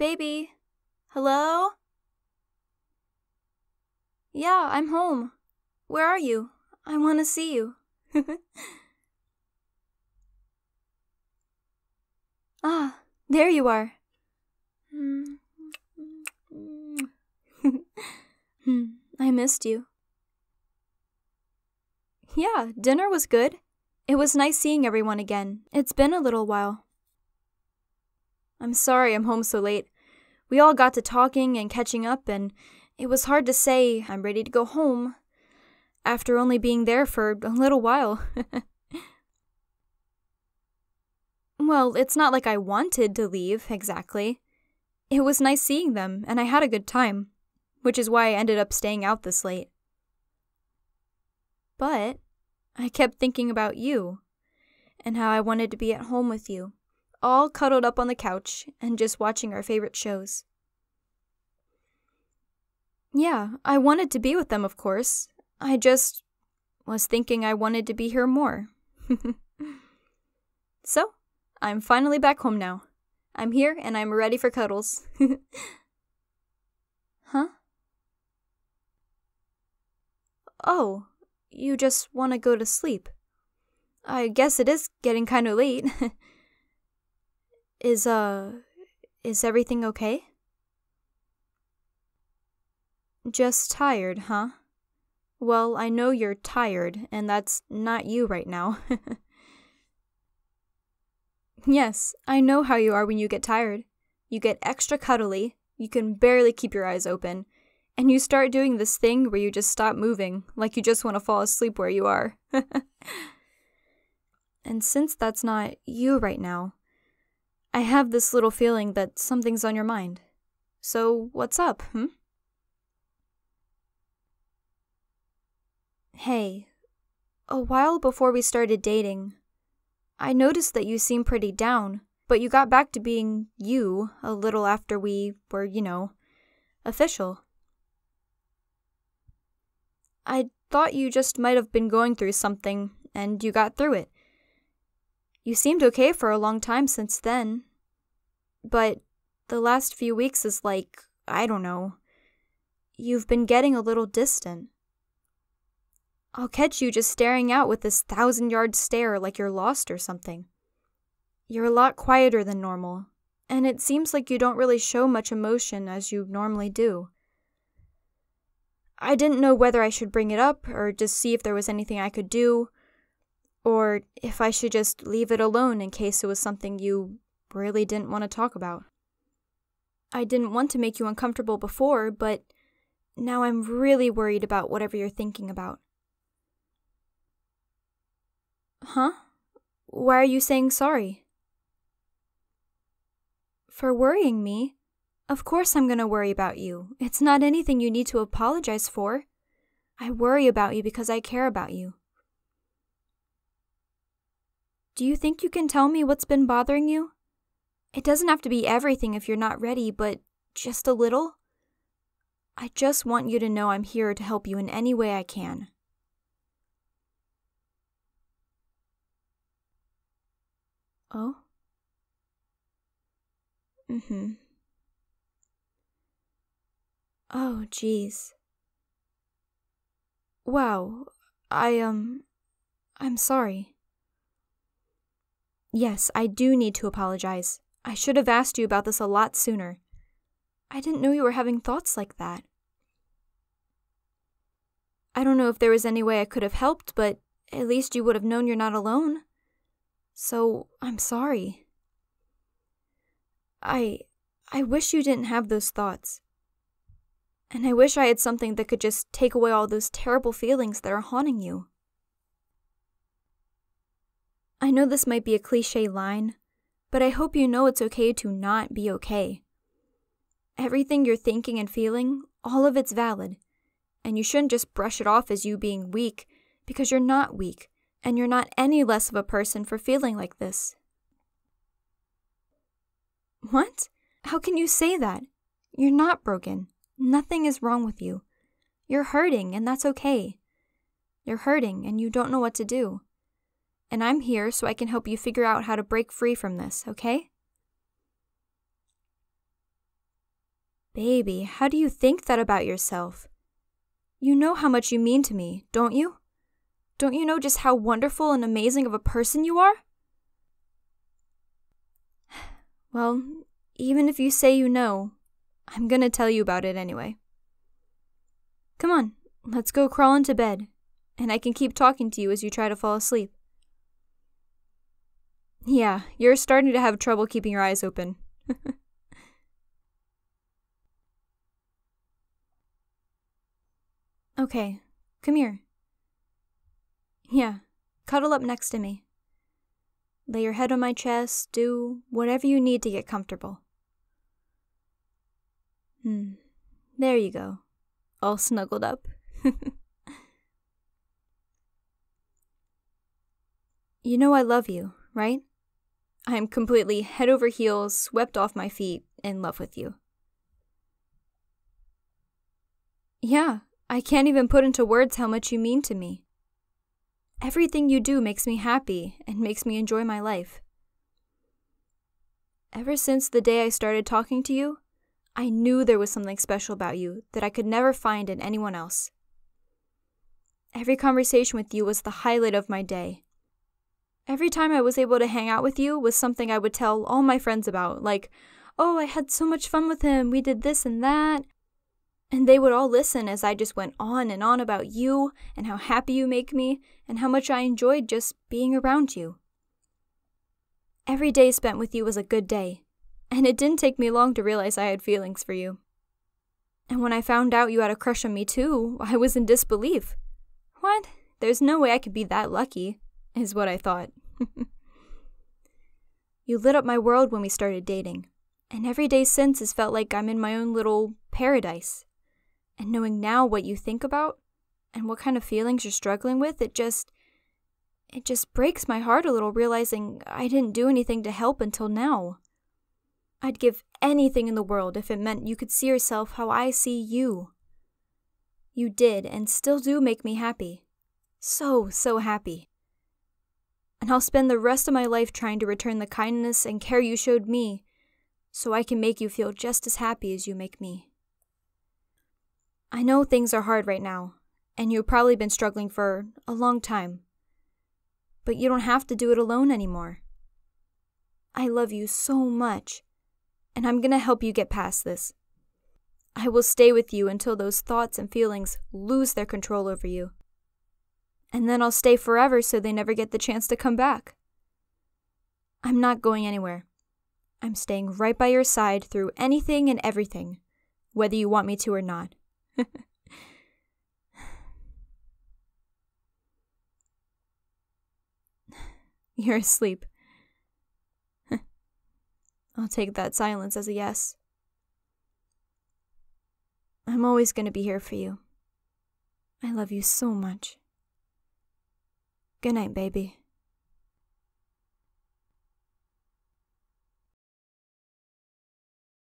Baby? Hello? Yeah, I'm home. Where are you? I want to see you. ah, there you are. I missed you. Yeah, dinner was good. It was nice seeing everyone again. It's been a little while. I'm sorry I'm home so late. We all got to talking and catching up, and it was hard to say I'm ready to go home after only being there for a little while. well, it's not like I wanted to leave, exactly. It was nice seeing them, and I had a good time, which is why I ended up staying out this late. But I kept thinking about you, and how I wanted to be at home with you, all cuddled up on the couch and just watching our favorite shows. Yeah, I wanted to be with them, of course. I just was thinking I wanted to be here more. so, I'm finally back home now. I'm here and I'm ready for cuddles. huh? Oh, you just want to go to sleep. I guess it is getting kind of late. is, uh, is everything okay? Just tired, huh? Well, I know you're tired, and that's not you right now. yes, I know how you are when you get tired. You get extra cuddly, you can barely keep your eyes open, and you start doing this thing where you just stop moving, like you just want to fall asleep where you are. and since that's not you right now, I have this little feeling that something's on your mind. So, what's up, hmm? Hey, a while before we started dating, I noticed that you seemed pretty down, but you got back to being you a little after we were, you know, official. I thought you just might have been going through something, and you got through it. You seemed okay for a long time since then. But the last few weeks is like, I don't know. You've been getting a little distant. I'll catch you just staring out with this thousand yard stare like you're lost or something. You're a lot quieter than normal, and it seems like you don't really show much emotion as you normally do. I didn't know whether I should bring it up or just see if there was anything I could do, or if I should just leave it alone in case it was something you really didn't want to talk about. I didn't want to make you uncomfortable before, but now I'm really worried about whatever you're thinking about. Huh? Why are you saying sorry? For worrying me? Of course I'm going to worry about you. It's not anything you need to apologize for. I worry about you because I care about you. Do you think you can tell me what's been bothering you? It doesn't have to be everything if you're not ready, but just a little? I just want you to know I'm here to help you in any way I can. Oh? Mm hmm. Oh, jeez. Wow, I, um, I'm sorry. Yes, I do need to apologize. I should have asked you about this a lot sooner. I didn't know you were having thoughts like that. I don't know if there was any way I could have helped, but at least you would have known you're not alone. So, I'm sorry. I. I wish you didn't have those thoughts. And I wish I had something that could just take away all those terrible feelings that are haunting you. I know this might be a cliche line, but I hope you know it's okay to not be okay. Everything you're thinking and feeling, all of it's valid, and you shouldn't just brush it off as you being weak, because you're not weak, and you're not any less of a person for feeling like this. What? How can you say that? You're not broken. Nothing is wrong with you. You're hurting, and that's okay. You're hurting, and you don't know what to do. And I'm here so I can help you figure out how to break free from this, okay? Baby, how do you think that about yourself? You know how much you mean to me, don't you? Don't you know just how wonderful and amazing of a person you are? Well, even if you say you know, I'm gonna tell you about it anyway. Come on, let's go crawl into bed, and I can keep talking to you as you try to fall asleep. Yeah, you're starting to have trouble keeping your eyes open. okay, come here. Yeah, cuddle up next to me. Lay your head on my chest, do whatever you need to get comfortable. Hmm, there you go, all snuggled up. you know I love you, right? I'm completely head over heels, swept off my feet, in love with you. Yeah, I can't even put into words how much you mean to me. Everything you do makes me happy and makes me enjoy my life. Ever since the day I started talking to you, I knew there was something special about you that I could never find in anyone else. Every conversation with you was the highlight of my day. Every time I was able to hang out with you was something I would tell all my friends about, like, oh, I had so much fun with him, we did this and that. And they would all listen as I just went on and on about you and how happy you make me and how much I enjoyed just being around you. Every day spent with you was a good day, and it didn't take me long to realize I had feelings for you. And when I found out you had a crush on me too, I was in disbelief. What? There's no way I could be that lucky, is what I thought. you lit up my world when we started dating, and every day since has felt like I'm in my own little paradise. And knowing now what you think about and what kind of feelings you're struggling with, it just it just breaks my heart a little realizing I didn't do anything to help until now. I'd give anything in the world if it meant you could see yourself how I see you. You did and still do make me happy. So, so happy. And I'll spend the rest of my life trying to return the kindness and care you showed me so I can make you feel just as happy as you make me. I know things are hard right now, and you've probably been struggling for a long time. But you don't have to do it alone anymore. I love you so much, and I'm gonna help you get past this. I will stay with you until those thoughts and feelings lose their control over you. And then I'll stay forever so they never get the chance to come back. I'm not going anywhere. I'm staying right by your side through anything and everything, whether you want me to or not. You're asleep. I'll take that silence as a yes. I'm always going to be here for you. I love you so much. Good night, baby.